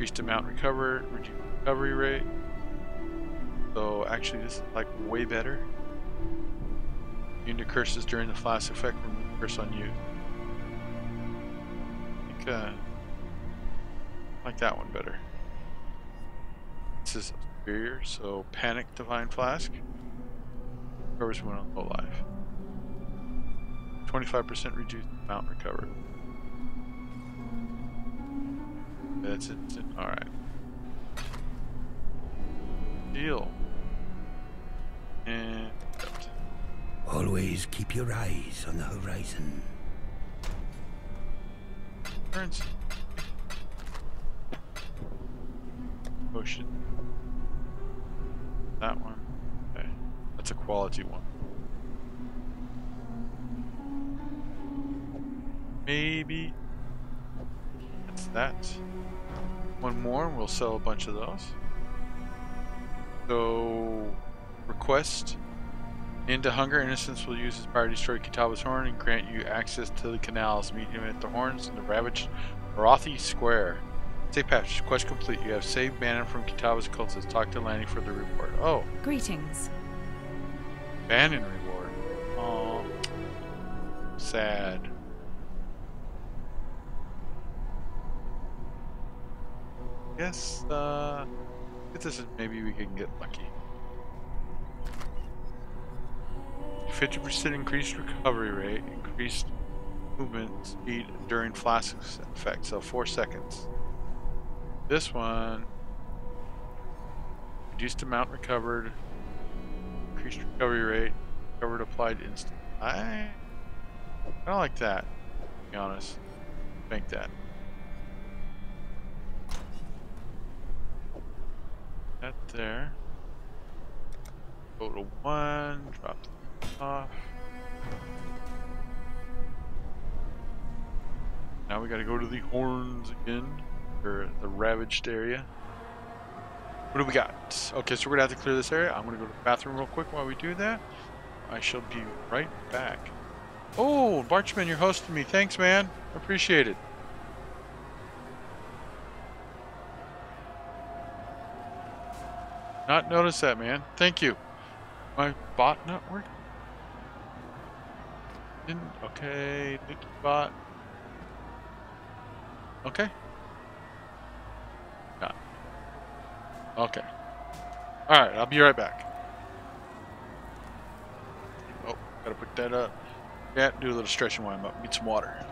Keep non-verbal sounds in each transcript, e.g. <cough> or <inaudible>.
Increased amount recovered, reduced recovery rate. So actually this is like way better. To curses during the flask effect from curse on you. I think uh, like that one better. This is superior, so panic divine flask. Covers when on low life. 25% reduced amount recovered. That's it. Alright. Deal. And Always keep your eyes on the horizon. currency. Potion. That one. Okay. That's a quality one. Maybe that. One more and we'll sell a bunch of those. So request into Hunger Innocence will use his power to destroy Kitava's horn and grant you access to the canals. Meet him at the horns in the ravaged Marathi Square. Say patch, quest complete. You have saved Bannon from Kitava's cultists. Talk to Lani for the reward. Oh, Greetings. Bannon reward. Oh, sad. Guess, uh, this is maybe we can get lucky. 50% increased recovery rate, increased movement speed during flash effect, so 4 seconds. This one, reduced amount recovered, increased recovery rate, recovered applied instant. I, I don't like that, to be honest. Think that. That there. Go to one, drop off. Now we gotta go to the horns again, or the ravaged area. What do we got? Okay, so we're gonna have to clear this area. I'm gonna go to the bathroom real quick while we do that. I shall be right back. Oh, Barchman, you're hosting me. Thanks, man. Appreciate it. Not notice that, man. Thank you. My bot not working? Didn't. Okay, Nikki bot. Okay. Got. Okay. Alright, I'll be right back. Oh, gotta put that up. Yeah, do a little stretching while I'm up. Get some water.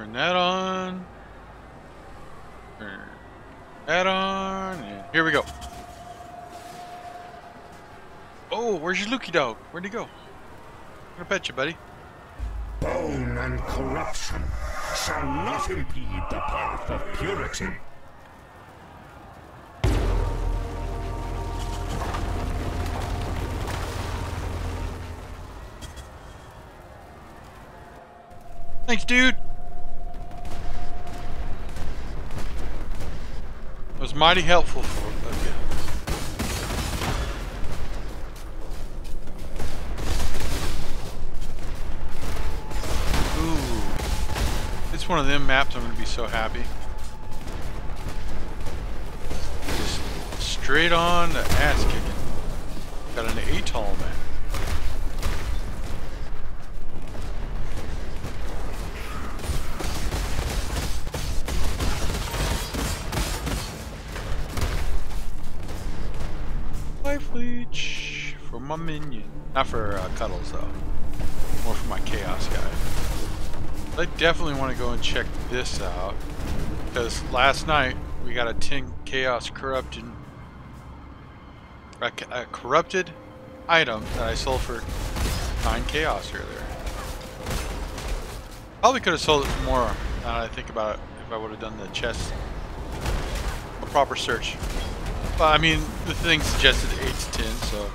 Turn that on. Turn that on. And here we go. Oh, where's your Lukey dog? Where'd he go? I'm gonna pet you, buddy. Bone and corruption shall not impede the path of purity. Thanks, dude. It was mighty helpful for okay. Ooh. It's one of them maps I'm gonna be so happy. Just straight on the ass kicking. Got an atoll map. Life leech for my minion. Not for uh, Cuddles though. More for my Chaos guy. I definitely want to go and check this out. Because last night we got a 10 Chaos Corrupted a, a corrupted item that I sold for 9 Chaos earlier. Probably could have sold it for more now that I think about it if I would have done the chest a proper search. Well, I mean, the thing suggested 8 to 10, so.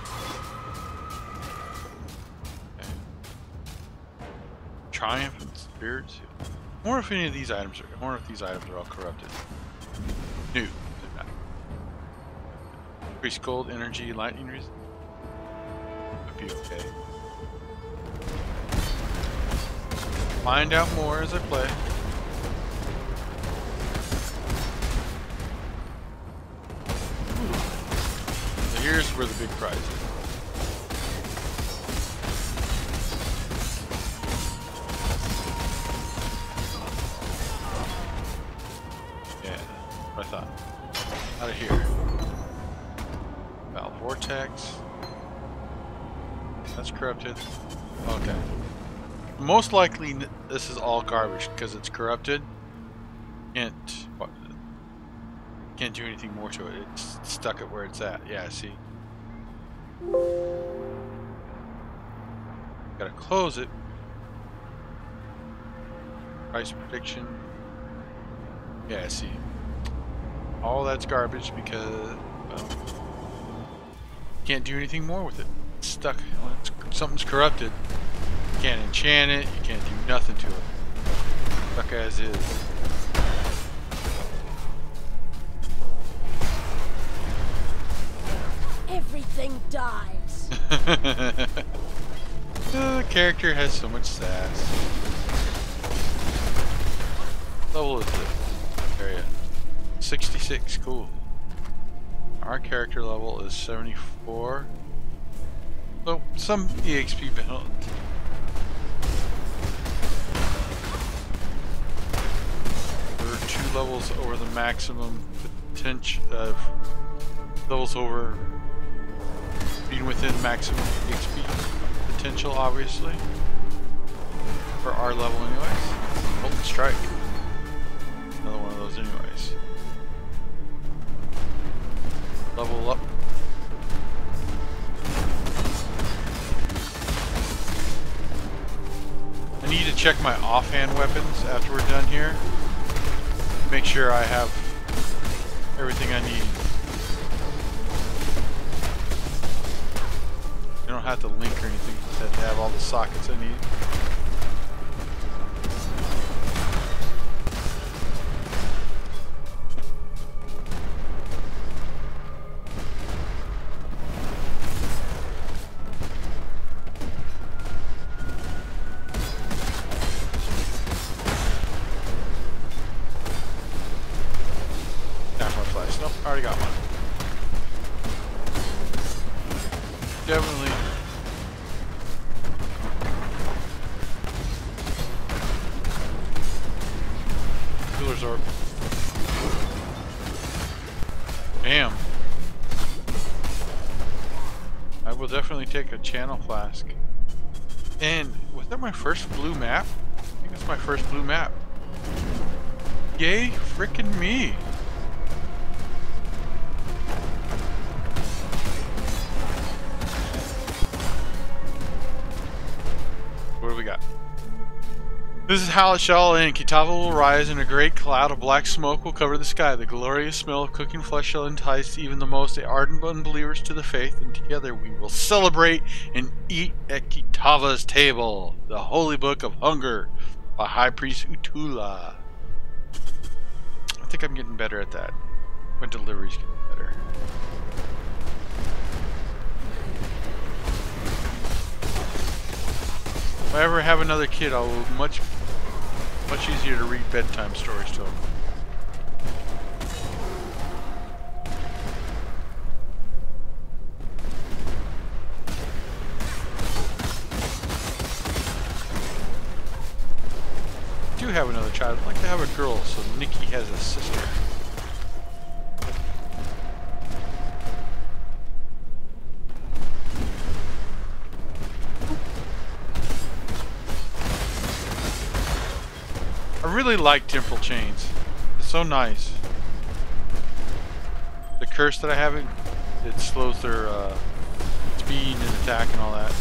Okay. Triumph and Spirits. I wonder if any of these items are. I wonder if these items are all corrupted. New. Increased gold, energy, lightning reason. Would be okay. Find out more as I play. Here's where the big prize is. Yeah, what I thought. Out of here. Valve Vortex. That's corrupted. Okay. Most likely this is all garbage because it's corrupted. Can't can't do anything more to it. It's stuck at where it's at. Yeah, I see. Gotta close it. Price prediction. Yeah, I see. All that's garbage because well, can't do anything more with it. It's stuck. Something's corrupted. You can't enchant it. You can't do nothing to it. Stuck as is. <laughs> The character has so much sass. Level is it? Area. 66, cool. Our character level is 74. So, some EXP penalty. We're two levels over the maximum potential, uh, levels over being within maximum XP potential, obviously. For our level, anyways. Molten Strike. Another one of those, anyways. Level up. I need to check my offhand weapons after we're done here. Make sure I have everything I need. Have to link or anything, just have to have all the sockets I need. take a channel flask. And was that my first blue map? I think it's my first blue map. Yay, freaking me! This is how it shall end. Kitava will rise, and a great cloud of black smoke will cover the sky. The glorious smell of cooking flesh shall entice even the most ardent unbelievers to the faith, and together we will celebrate and eat at Kitava's table, the holy book of hunger, by High Priest Utula. I think I'm getting better at that. My delivery's getting better. If I ever have another kid, I'll much, much easier to read bedtime stories to them. Do have another child. I'd like to have a girl, so Nikki has a sister. I really like temporal chains. It's so nice. The curse that I have, it, it slows their uh, speed and attack and all that.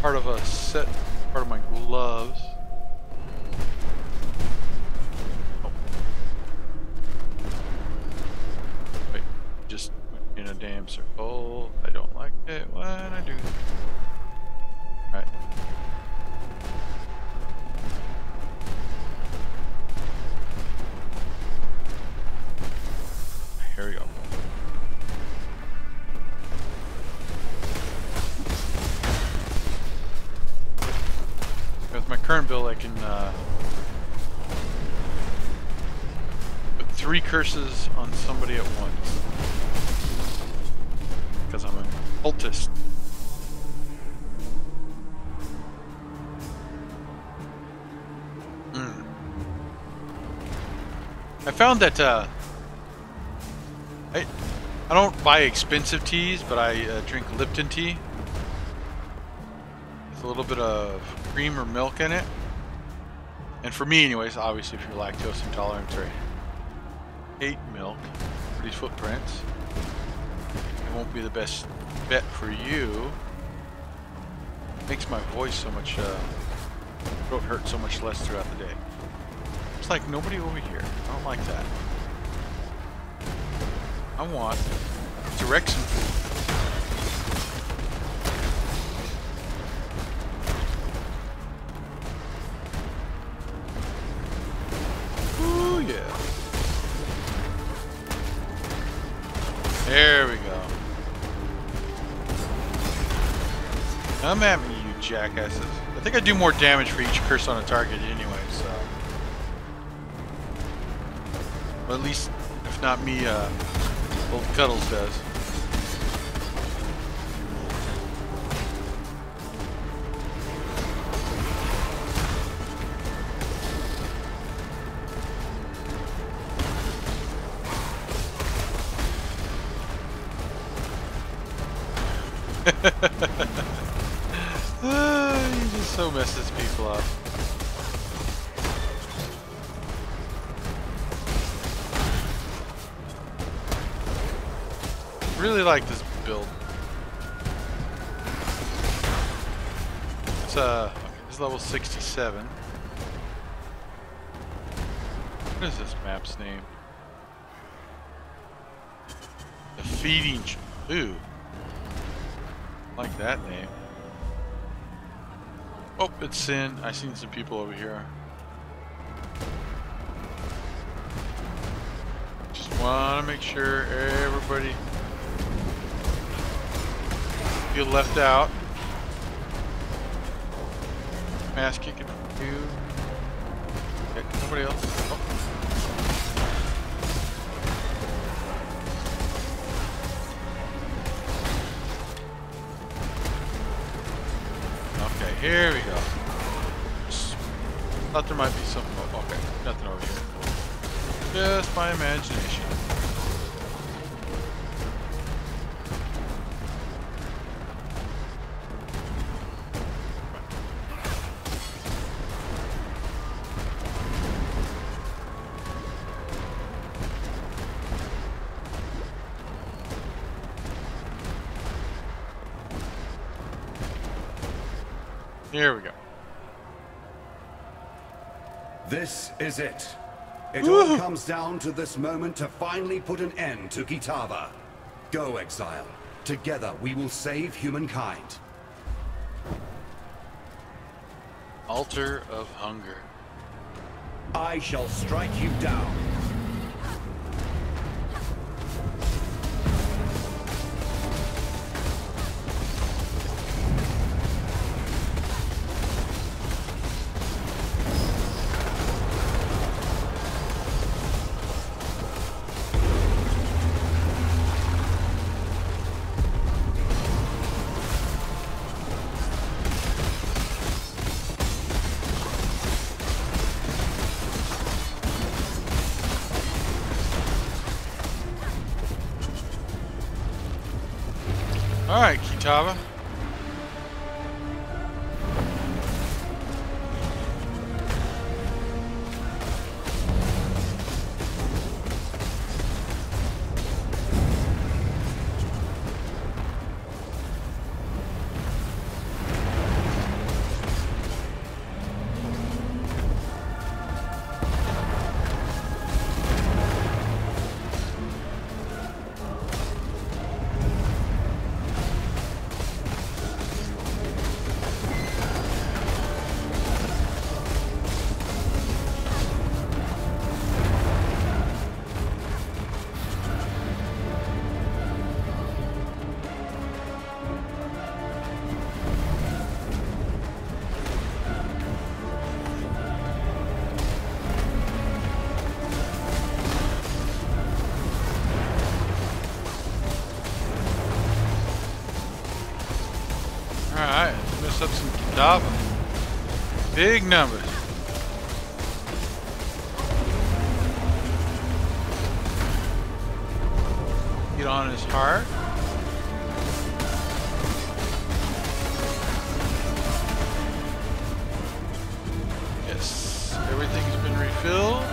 Part of a set, part of my gloves. Oh. Wait, just in a damn circle. I don't like it when I do. Alright. Curses on somebody at once. Because I'm a cultist. Mm. I found that uh, I I don't buy expensive teas, but I uh, drink Lipton tea with a little bit of cream or milk in it. And for me, anyways, obviously, if you're lactose intolerant or hate milk for these footprints, it won't be the best bet for you. It makes my voice so much, uh, throat hurt so much less throughout the day. It's like nobody over here. I don't like that. I want direction. I think I do more damage for each curse on a target anyway, so. Well, at least, if not me, uh, Old Cuddles does. 67. What is this map's name? The feeding. Ooh. Like that name. Oh, it's Sin. I seen some people over here. Just want to make sure everybody feel left out. Mass kicking you. Okay, nobody else. Oh. Okay, here we go. Thought there might be something. Okay, nothing over here. Just my imagination. Here we go. This is it. It all comes down to this moment to finally put an end to Kitava. Go, exile. Together we will save humankind. Altar of Hunger. I shall strike you down. All up some Kitava. Big numbers. Get on his heart. Yes, everything's been refilled.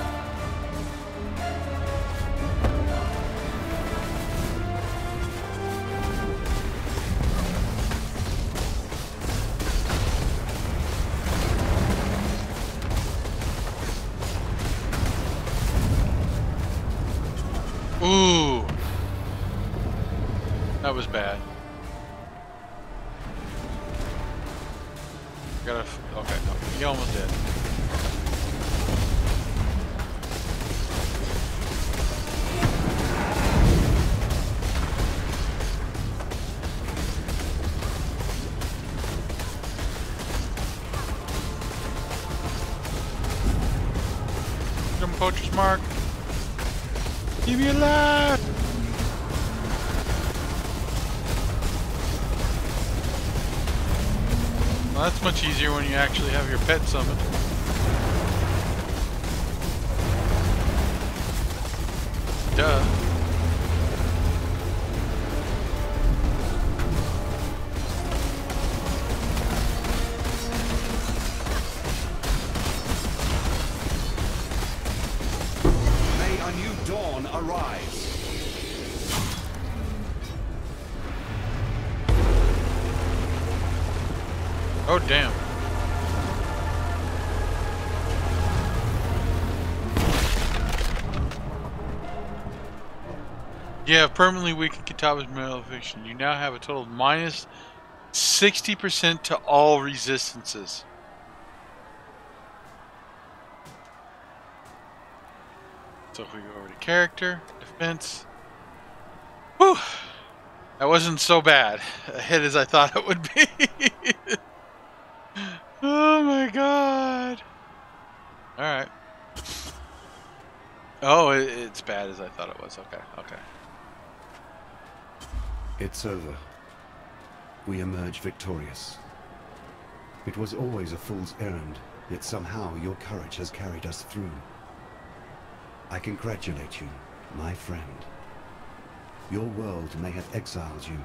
Much easier when you actually have your pet summoned. Duh. May Oh, damn. You have permanently weakened Kitava's malefication. You now have a total of minus 60% to all resistances. So if we go over to character, defense. Whew! That wasn't so bad <laughs> a hit as I thought it would be. <laughs> oh my god. Alright. Oh, it's bad as I thought it was. Okay, okay. It's over. We emerge victorious. It was always a fool's errand, yet somehow your courage has carried us through. I congratulate you, my friend. Your world may have exiled you,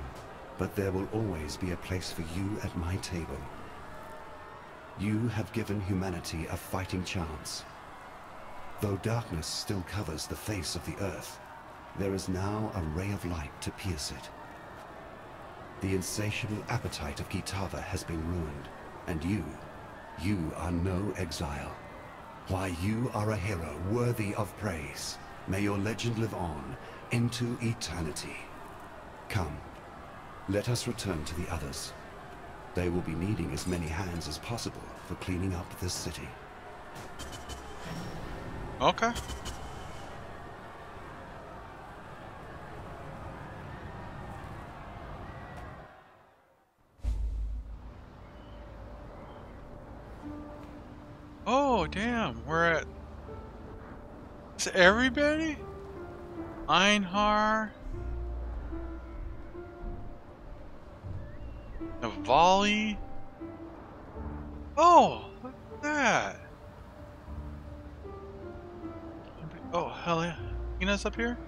but there will always be a place for you at my table. You have given humanity a fighting chance. Though darkness still covers the face of the earth, there is now a ray of light to pierce it. The insatiable appetite of Kitava has been ruined. And you, you are no exile. Why, you are a hero worthy of praise. May your legend live on into eternity. Come, let us return to the others. They will be needing as many hands as possible for cleaning up this city. Okay. Oh, damn. We're at... Is everybody? Einhar? Navali? Oh, look at that. Oh, hell yeah. Ina's up here?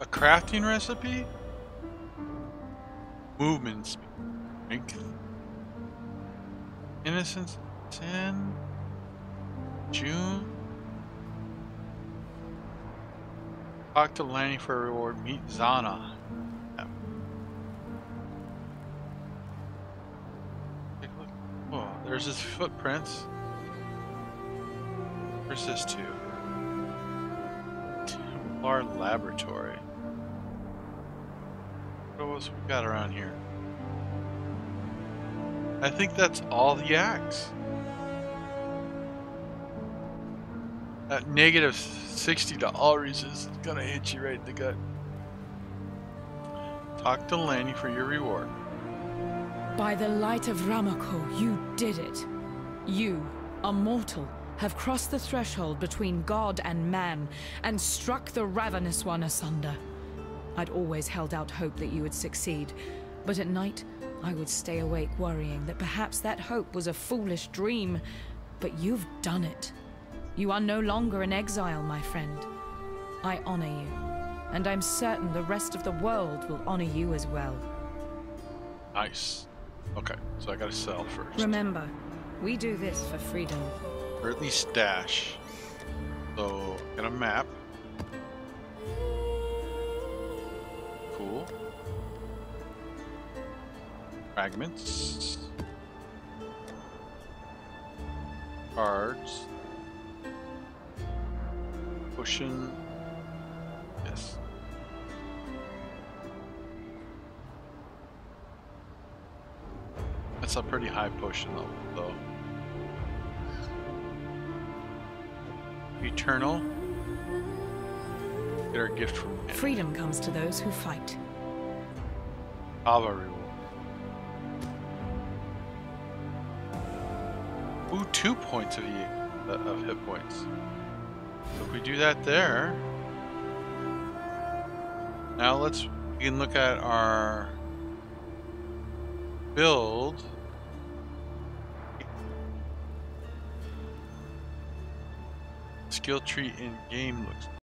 A crafting recipe? Movement speed. Innocence 10. June. Talk to Lani for a reward. Meet Zana. There's his footprints. Where's this too? Templar Laboratory. What else we got around here? I think that's all the acts. That negative sixty to dollars is gonna hit you right in the gut. Talk to Lani for your reward. By the light of Ramako, you did it. You, a mortal, have crossed the threshold between God and man and struck the ravenous one asunder. I'd always held out hope that you would succeed, but at night I would stay awake worrying that perhaps that hope was a foolish dream. But you've done it. You are no longer an exile, my friend. I honor you, and I'm certain the rest of the world will honor you as well. Nice. Okay, so I gotta sell first. Remember, we do this for freedom. Or at least dash. So, get a map. Cool. Fragments. Cards. Potion. That's a pretty high potion level, though. Eternal. Get our gift from Freedom comes to those who fight. Ava reward. Ooh, two points of, e uh, of hit points. So if we do that there, now let's we can look at our build. Skill tree in game looks